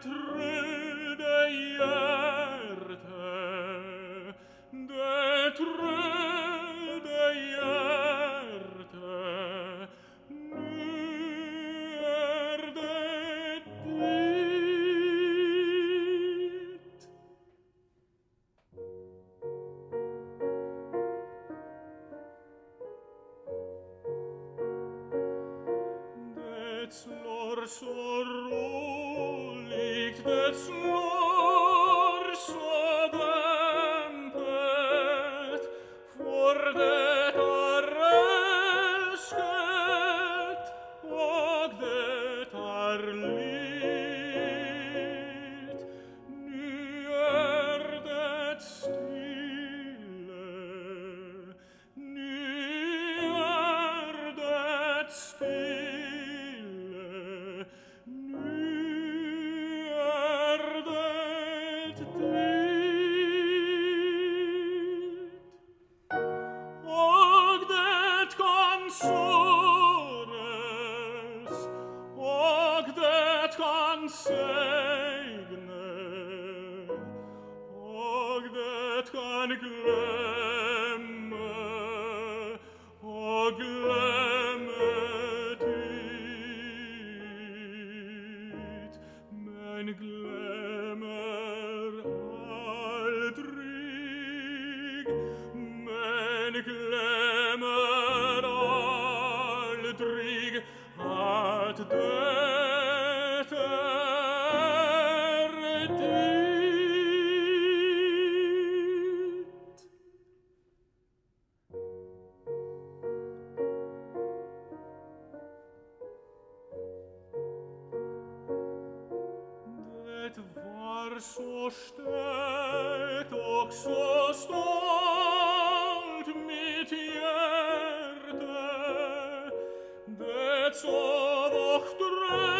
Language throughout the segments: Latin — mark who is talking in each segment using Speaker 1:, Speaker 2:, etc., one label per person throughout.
Speaker 1: trübe Jerte, de trübe sorrow liegt der Zorn men glemmer aldrig at det er ditt. Det so steht, auch so stolt mit Erde, der zur Woche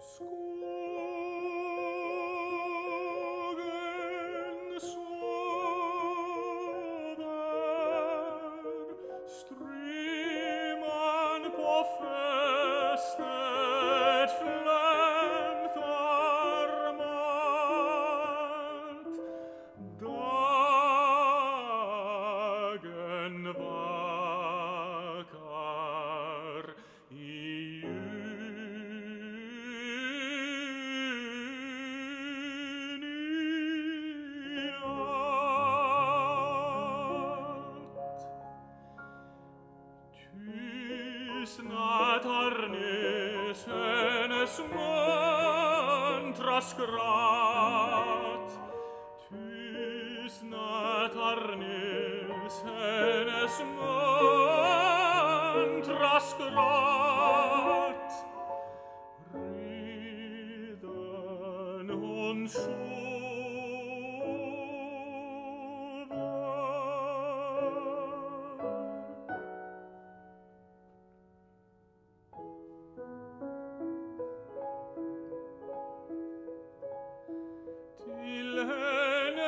Speaker 1: School. Is nat arnis enes mantras grat Tis nat arnis mantras grat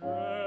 Speaker 1: Sure.